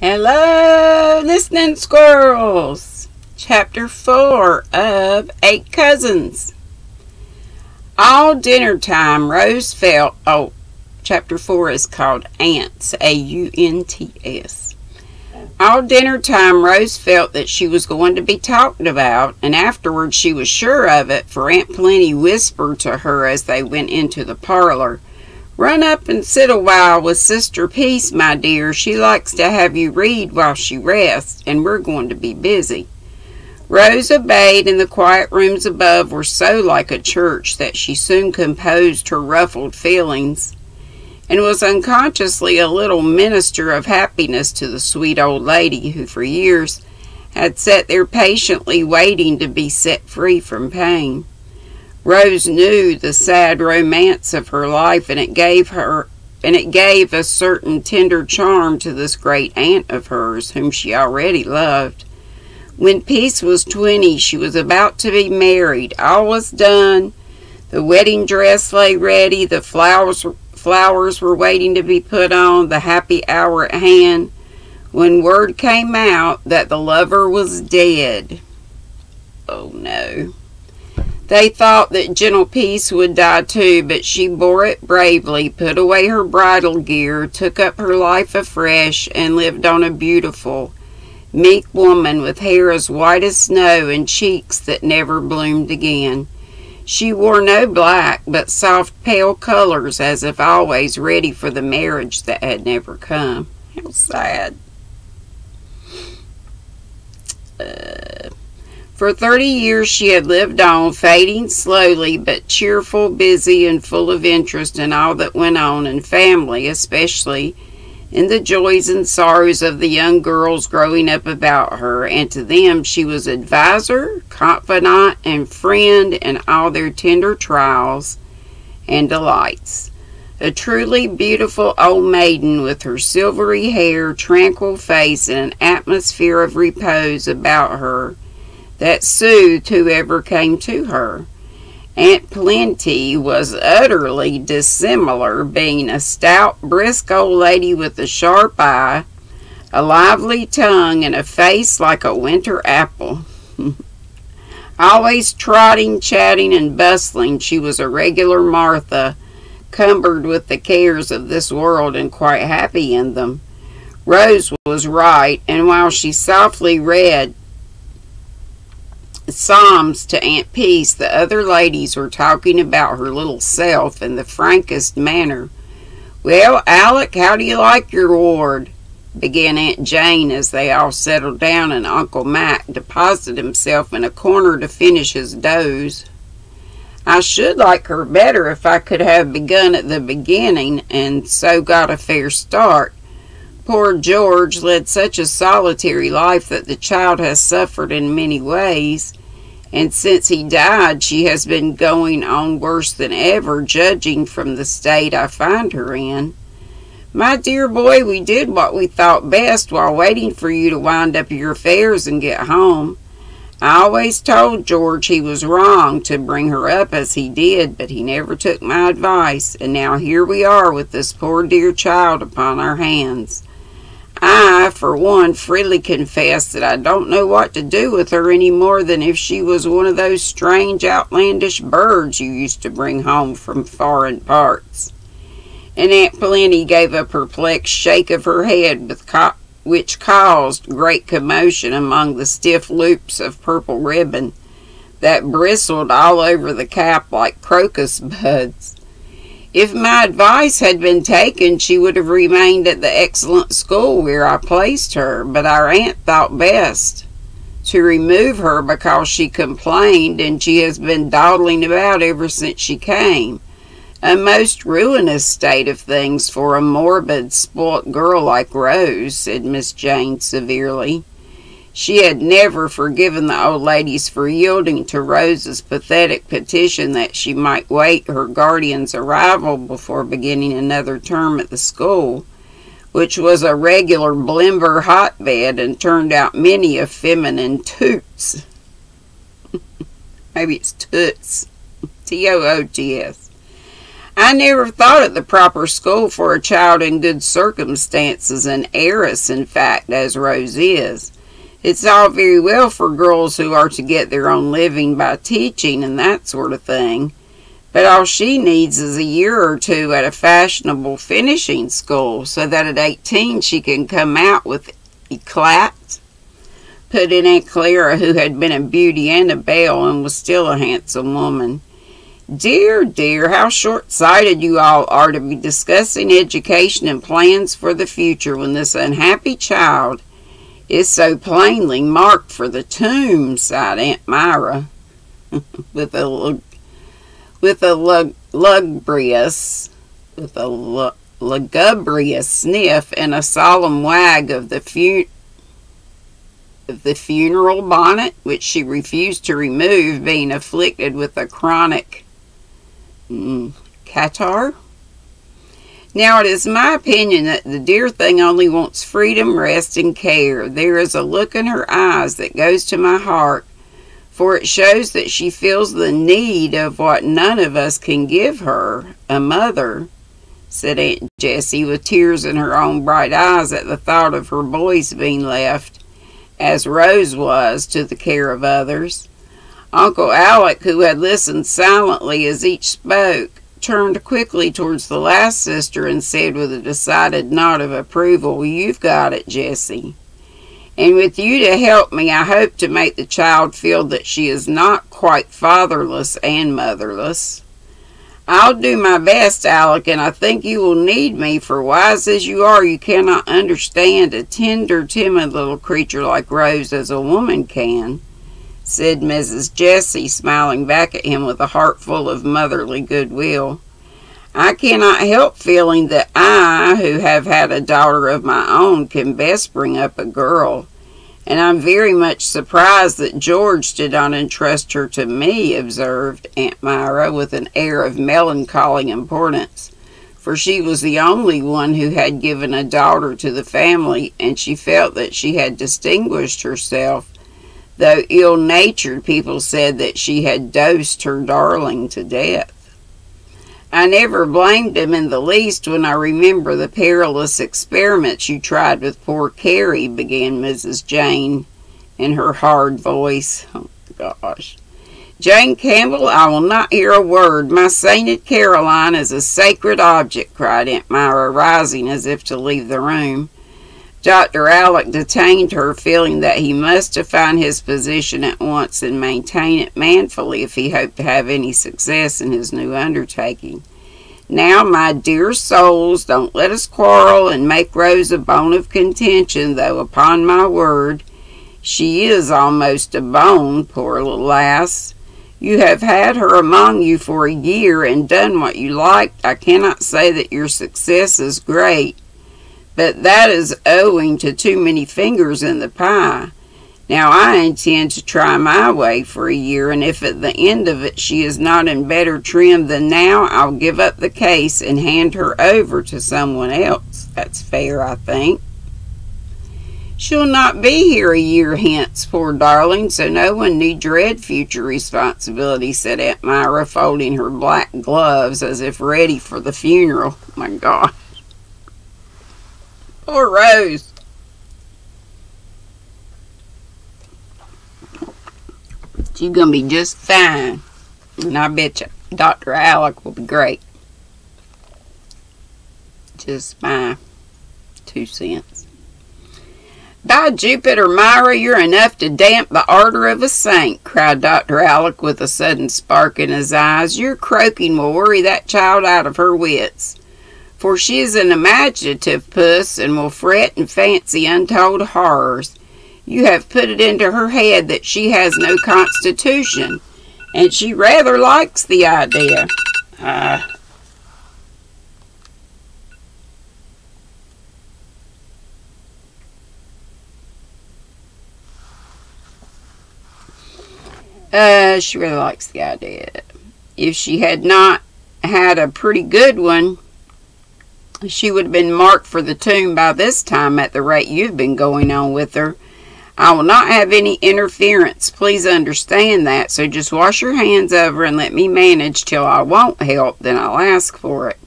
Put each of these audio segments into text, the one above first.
Hello, listening squirrels. Chapter 4 of Eight Cousins. All dinner time, Rose felt. Oh, chapter 4 is called Aunts, A U N T S. All dinner time, Rose felt that she was going to be talked about, and afterwards she was sure of it, for Aunt Plenty whispered to her as they went into the parlor. Run up and sit a while with Sister Peace, my dear. She likes to have you read while she rests, and we're going to be busy. Rose obeyed, and the quiet rooms above were so like a church that she soon composed her ruffled feelings, and was unconsciously a little minister of happiness to the sweet old lady who for years had sat there patiently waiting to be set free from pain. Rose knew the sad romance of her life and it gave her and it gave a certain tender charm to this great aunt of hers whom she already loved. When Peace was twenty, she was about to be married. All was done. The wedding dress lay ready. The flowers flowers were waiting to be put on. The happy hour at hand. When word came out that the lover was dead. Oh no. They thought that gentle peace would die too, but she bore it bravely, put away her bridal gear, took up her life afresh, and lived on a beautiful, meek woman with hair as white as snow and cheeks that never bloomed again. She wore no black, but soft pale colors, as if always ready for the marriage that had never come. How sad. Uh, for thirty years she had lived on, fading slowly, but cheerful, busy, and full of interest in all that went on, in family especially, in the joys and sorrows of the young girls growing up about her, and to them she was adviser, confidant, and friend in all their tender trials and delights. A truly beautiful old maiden with her silvery hair, tranquil face, and an atmosphere of repose about her that soothed whoever came to her. Aunt Plenty was utterly dissimilar, being a stout, brisk old lady with a sharp eye, a lively tongue, and a face like a winter apple. Always trotting, chatting, and bustling, she was a regular Martha, cumbered with the cares of this world and quite happy in them. Rose was right, and while she softly read Psalms to Aunt Peace, the other ladies were talking about her little self in the frankest manner. Well, Alec, how do you like your ward? began Aunt Jane as they all settled down and Uncle Mac deposited himself in a corner to finish his doze. I should like her better if I could have begun at the beginning and so got a fair start. Poor George led such a solitary life that the child has suffered in many ways, and since he died, she has been going on worse than ever, judging from the state I find her in. My dear boy, we did what we thought best while waiting for you to wind up your affairs and get home. I always told George he was wrong to bring her up as he did, but he never took my advice, and now here we are with this poor dear child upon our hands. I, for one, freely confess that I don't know what to do with her any more than if she was one of those strange, outlandish birds you used to bring home from foreign parts. And Aunt Plenty gave a perplexed shake of her head which caused great commotion among the stiff loops of purple ribbon that bristled all over the cap like crocus buds. If my advice had been taken, she would have remained at the excellent school where I placed her, but our aunt thought best to remove her because she complained, and she has been dawdling about ever since she came. A most ruinous state of things for a morbid, spoilt girl like Rose, said Miss Jane severely. She had never forgiven the old ladies for yielding to Rose's pathetic petition that she might wait her guardian's arrival before beginning another term at the school, which was a regular Blimber hotbed and turned out many a feminine toots. Maybe it's toots. T O O T S. I never thought it the proper school for a child in good circumstances, an heiress, in fact, as Rose is. It's all very well for girls who are to get their own living by teaching and that sort of thing, but all she needs is a year or two at a fashionable finishing school so that at 18 she can come out with eclat. Put in Aunt Clara, who had been a beauty and a belle and was still a handsome woman. Dear, dear, how short sighted you all are to be discussing education and plans for the future when this unhappy child is so plainly marked for the tomb, sighed Aunt Myra, with a with a lug, lugubrious with a lugubrious sniff and a solemn wag of the fu- of the funeral bonnet, which she refused to remove, being afflicted with a chronic mm, catarrh. Now, it is my opinion that the dear thing only wants freedom, rest, and care. There is a look in her eyes that goes to my heart, for it shows that she feels the need of what none of us can give her a mother, said Aunt Jessie, with tears in her own bright eyes at the thought of her boys being left, as Rose was, to the care of others. Uncle Alec, who had listened silently as each spoke, turned quickly towards the last sister and said with a decided nod of approval, You've got it, Jessie. And with you to help me, I hope to make the child feel that she is not quite fatherless and motherless. I'll do my best, Alec, and I think you will need me, for wise as you are, you cannot understand a tender, timid little creature like Rose as a woman can said Mrs. Jessie, smiling back at him with a heart full of motherly goodwill. I cannot help feeling that I, who have had a daughter of my own, can best bring up a girl. And I'm very much surprised that George did not entrust her to me, observed Aunt Myra with an air of melancholy importance. For she was the only one who had given a daughter to the family, and she felt that she had distinguished herself though ill natured people said that she had dosed her darling to death. I never blamed him in the least when I remember the perilous experiments you tried with poor Carrie, began Mrs. Jane in her hard voice. Oh, gosh. Jane Campbell, I will not hear a word. My sainted Caroline is a sacred object, cried Aunt Myra, rising as if to leave the room. Dr. Alec detained her, feeling that he must define his position at once and maintain it manfully if he hoped to have any success in his new undertaking. Now, my dear souls, don't let us quarrel and make Rose a bone of contention, though upon my word, she is almost a bone, poor little lass. You have had her among you for a year and done what you liked. I cannot say that your success is great but that is owing to too many fingers in the pie. Now I intend to try my way for a year, and if at the end of it she is not in better trim than now, I'll give up the case and hand her over to someone else. That's fair, I think. She'll not be here a year hence, poor darling, so no one need dread future responsibility, said Aunt Myra, folding her black gloves as if ready for the funeral. My God. Poor Rose. She's going to be just fine. And I bet you Dr. Alec will be great. Just my two cents. By Jupiter, Myra, you're enough to damp the ardor of a saint, cried Dr. Alec with a sudden spark in his eyes. Your croaking will worry that child out of her wits for she is an imaginative puss and will fret and fancy untold horrors. You have put it into her head that she has no constitution, and she rather likes the idea. Uh, uh, she really likes the idea. If she had not had a pretty good one, she would have been marked for the tomb by this time at the rate you've been going on with her. I will not have any interference. Please understand that. So just wash your hands over and let me manage till I won't help. Then I'll ask for it.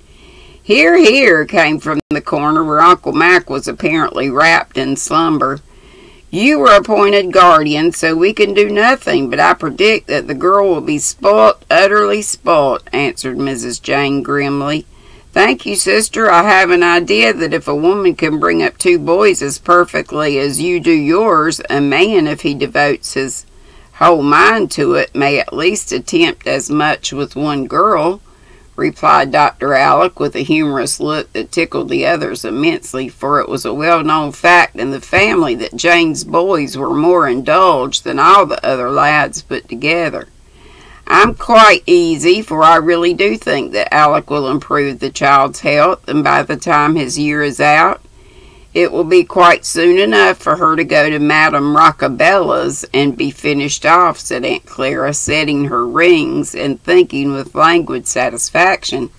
Here, here, came from the corner where Uncle Mac was apparently wrapped in slumber. You were appointed guardian, so we can do nothing, but I predict that the girl will be spoilt, utterly spoilt, answered Mrs. Jane grimly. Thank you, sister. I have an idea that if a woman can bring up two boys as perfectly as you do yours, a man, if he devotes his whole mind to it, may at least attempt as much with one girl replied Dr. Alec with a humorous look that tickled the others immensely, for it was a well known fact in the family that Jane's boys were more indulged than all the other lads put together. I'm quite easy, for I really do think that Alec will improve the child's health, and by the time his year is out, it will be quite soon enough for her to go to Madame Roccabella's and be finished off, said Aunt Clara, setting her rings and thinking with languid satisfaction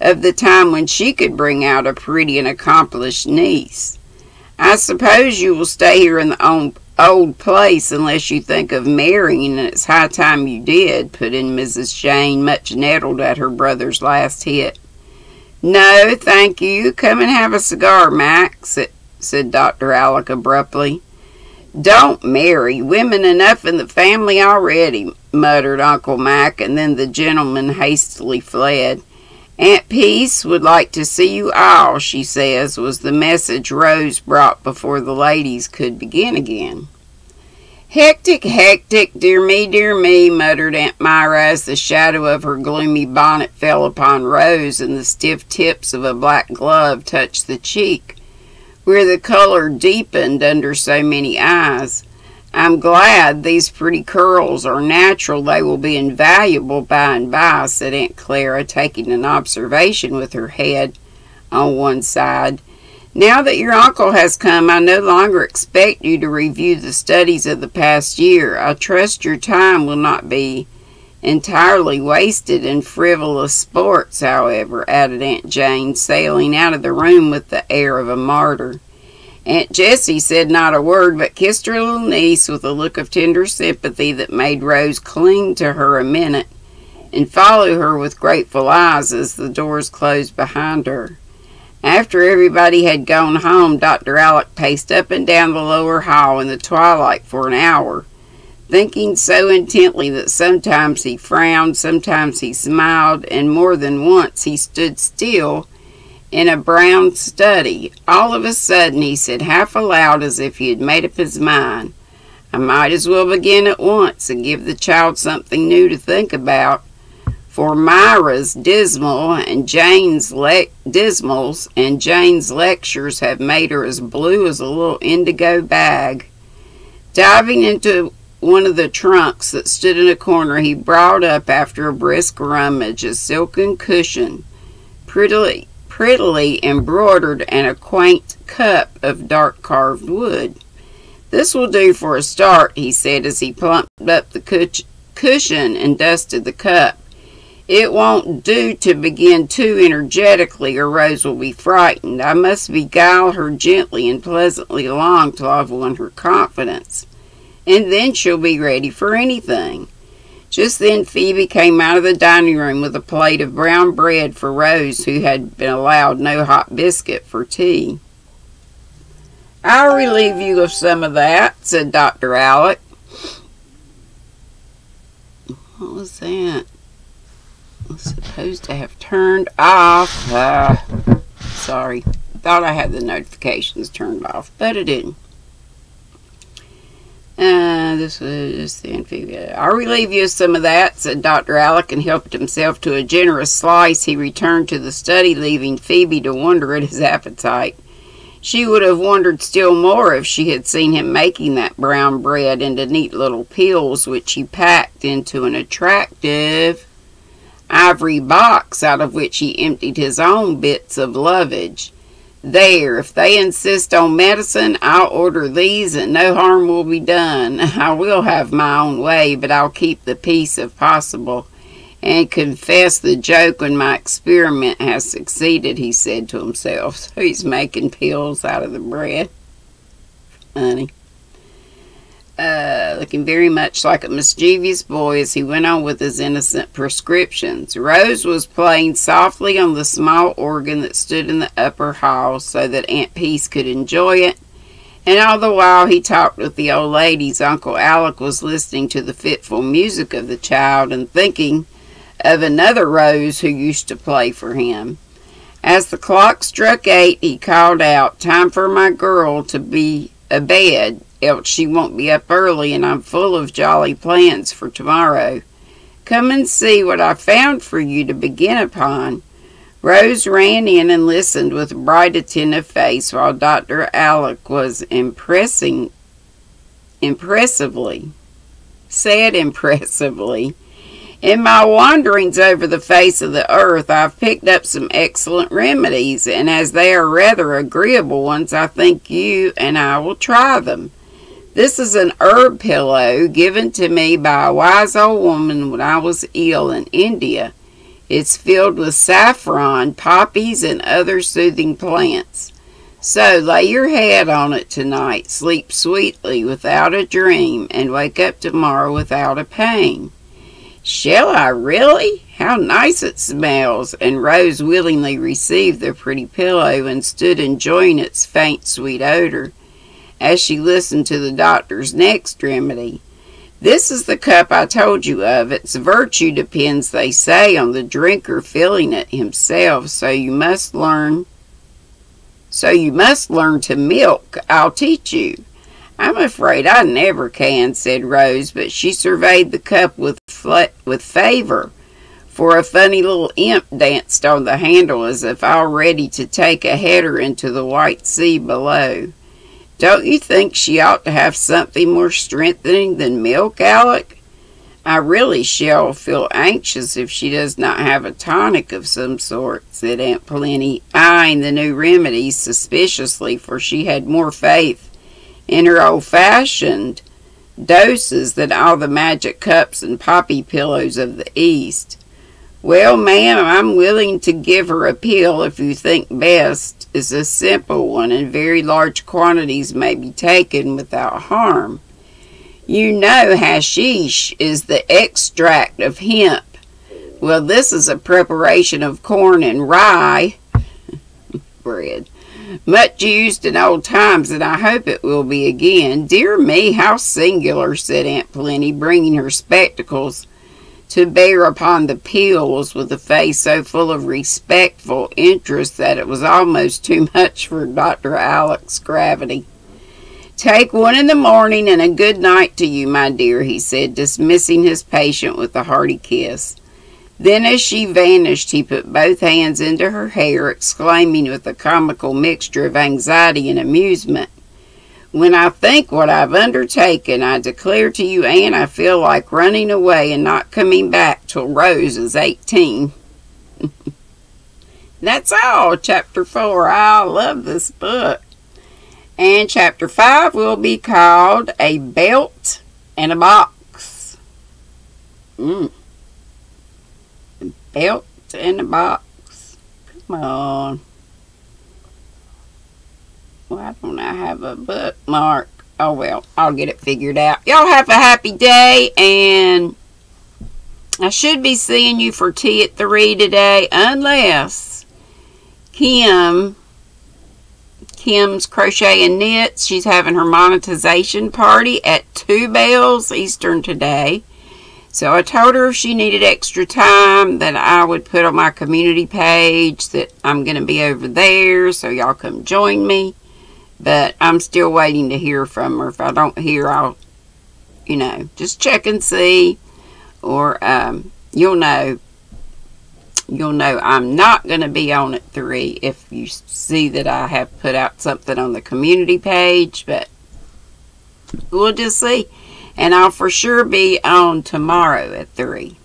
of the time when she could bring out a pretty and accomplished niece. I suppose you will stay here in the old, place unless you think of marrying, and it's high time you did, put in Mrs. Jane, much nettled at her brother's last hit. No, thank you. Come and have a cigar, Max, said Dr. Alec abruptly. Don't marry. Women enough in the family already, muttered Uncle Mac, and then the gentleman hastily fled. Aunt Peace would like to see you all, she says, was the message Rose brought before the ladies could begin again. Hectic, hectic, dear me, dear me, muttered Aunt Myra as the shadow of her gloomy bonnet fell upon Rose and the stiff tips of a black glove touched the cheek, where the color deepened under so many eyes. I'm glad these pretty curls are natural. They will be invaluable by and by, said Aunt Clara, taking an observation with her head on one side now that your uncle has come, I no longer expect you to review the studies of the past year. I trust your time will not be entirely wasted in frivolous sports, however, added Aunt Jane, sailing out of the room with the air of a martyr. Aunt Jessie said not a word, but kissed her little niece with a look of tender sympathy that made Rose cling to her a minute and follow her with grateful eyes as the doors closed behind her. After everybody had gone home, Dr. Alec paced up and down the lower hall in the twilight for an hour, thinking so intently that sometimes he frowned, sometimes he smiled, and more than once he stood still in a brown study. All of a sudden, he said half aloud as if he had made up his mind, I might as well begin at once and give the child something new to think about for Myra's dismal and Jane's le- dismals and Jane's lectures have made her as blue as a little indigo bag. Diving into one of the trunks that stood in a corner, he brought up after a brisk rummage a silken cushion, prettily, prettily embroidered, and a quaint cup of dark carved wood. This will do for a start, he said as he plumped up the cushion and dusted the cup. It won't do to begin too energetically, or Rose will be frightened. I must beguile her gently and pleasantly along till I've won her confidence, and then she'll be ready for anything. Just then Phoebe came out of the dining room with a plate of brown bread for Rose, who had been allowed no hot biscuit for tea. I'll relieve you of some of that, said Dr. Alec. What was that? Was supposed to have turned off. Uh, sorry. Thought I had the notifications turned off, but it didn't. Uh, this was the amphibia. I'll relieve you of some of that, said Dr. Alec, and helped himself to a generous slice. He returned to the study, leaving Phoebe to wonder at his appetite. She would have wondered still more if she had seen him making that brown bread into neat little pills, which he packed into an attractive ivory box out of which he emptied his own bits of lovage. There, if they insist on medicine, I'll order these and no harm will be done. I will have my own way, but I'll keep the peace if possible and confess the joke when my experiment has succeeded, he said to himself. So he's making pills out of the bread. Honey. Uh, looking very much like a mischievous boy as he went on with his innocent prescriptions. Rose was playing softly on the small organ that stood in the upper hall so that Aunt Peace could enjoy it. And all the while he talked with the old ladies, Uncle Alec was listening to the fitful music of the child and thinking of another Rose who used to play for him. As the clock struck eight, he called out, Time for my girl to be abed, else she won't be up early, and I'm full of jolly plans for tomorrow. Come and see what I found for you to begin upon. Rose ran in and listened with bright, attentive face while Dr. Alec was impressing, impressively, said impressively, in my wanderings over the face of the earth, I've picked up some excellent remedies, and as they are rather agreeable ones, I think you and I will try them. This is an herb pillow given to me by a wise old woman when I was ill in India. It's filled with saffron, poppies, and other soothing plants. So lay your head on it tonight, sleep sweetly without a dream, and wake up tomorrow without a pain. Shall I really? How nice it smells! And Rose willingly received the pretty pillow and stood enjoying its faint sweet odor as she listened to the doctor's next remedy. This is the cup I told you of. Its virtue depends, they say, on the drinker filling it himself, so you must learn. So you must learn to milk. I'll teach you. I'm afraid I never can, said Rose, but she surveyed the cup with, with favor, for a funny little imp danced on the handle as if all ready to take a header into the white sea below. Don't you think she ought to have something more strengthening than milk, Alec? I really shall feel anxious if she does not have a tonic of some sort, said Aunt Plenty, eyeing the new remedies suspiciously, for she had more faith in her old-fashioned doses than all the magic cups and poppy pillows of the East. Well, ma'am, I'm willing to give her a pill if you think best is a simple one and very large quantities may be taken without harm. You know hashish is the extract of hemp. Well, this is a preparation of corn and rye bread much used in old times, and I hope it will be again. Dear me, how singular, said Aunt Plenty, bringing her spectacles to bear upon the pills with a face so full of respectful interest that it was almost too much for Dr. Alec's gravity. Take one in the morning and a good night to you, my dear, he said, dismissing his patient with a hearty kiss. Then as she vanished, he put both hands into her hair, exclaiming with a comical mixture of anxiety and amusement, When I think what I've undertaken, I declare to you, Anne, I feel like running away and not coming back till Rose is eighteen. That's all, chapter four. I love this book. And chapter five will be called A Belt and a Box. Mmm belt and a box. Come on. Why don't I have a bookmark? Oh well, I'll get it figured out. Y'all have a happy day and I should be seeing you for tea at 3 today unless Kim Kim's Crochet and Knits. She's having her monetization party at 2 bells Eastern today. So I told her if she needed extra time that I would put on my community page that I'm going to be over there. So y'all come join me. But I'm still waiting to hear from her. If I don't hear, I'll, you know, just check and see. Or um, you'll know. You'll know I'm not going to be on at 3 if you see that I have put out something on the community page. But we'll just see. And I'll for sure be on tomorrow at 3.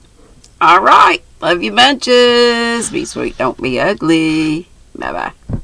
All right. Love you bunches. Be sweet. Don't be ugly. Bye-bye.